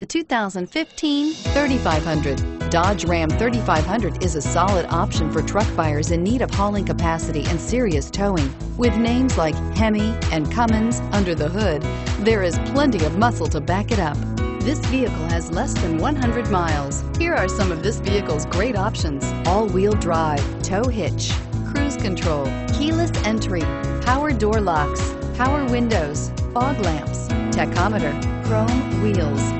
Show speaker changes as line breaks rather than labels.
The 2015 3500. Dodge Ram 3500 is a solid option for truck buyers in need of hauling capacity and serious towing. With names like Hemi and Cummins under the hood, there is plenty of muscle to back it up. This vehicle has less than 100 miles. Here are some of this vehicle's great options. All-wheel drive, tow hitch, cruise control, keyless entry, power door locks, power windows, fog lamps, tachometer, chrome wheels,